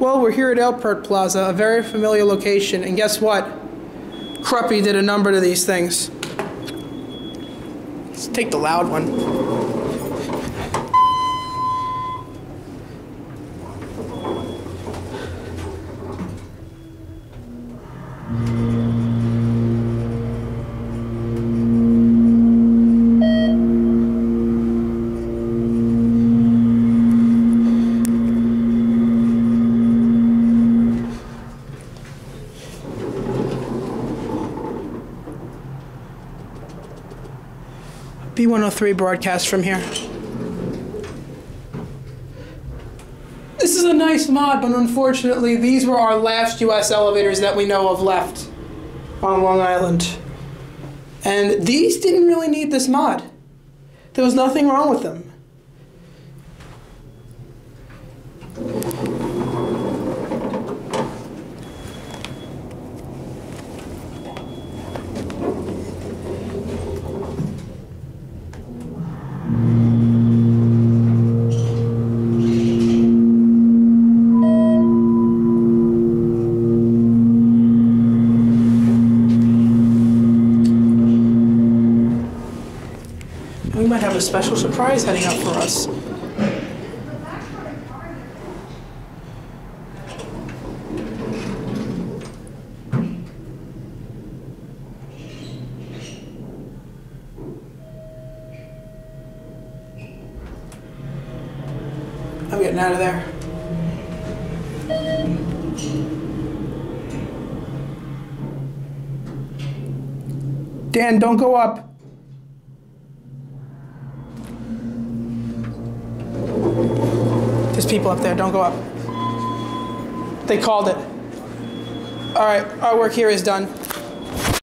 Well, we're here at Airport Plaza, a very familiar location, and guess what? Kruppy did a number to these things. Let's take the loud one. B103 broadcast from here. This is a nice mod, but unfortunately, these were our last US elevators that we know of left on Long Island. And these didn't really need this mod. There was nothing wrong with them. We might have a special surprise heading up for us. I'm getting out of there. Dan, don't go up. There's people up there. Don't go up. They called it. All right, our work here is done.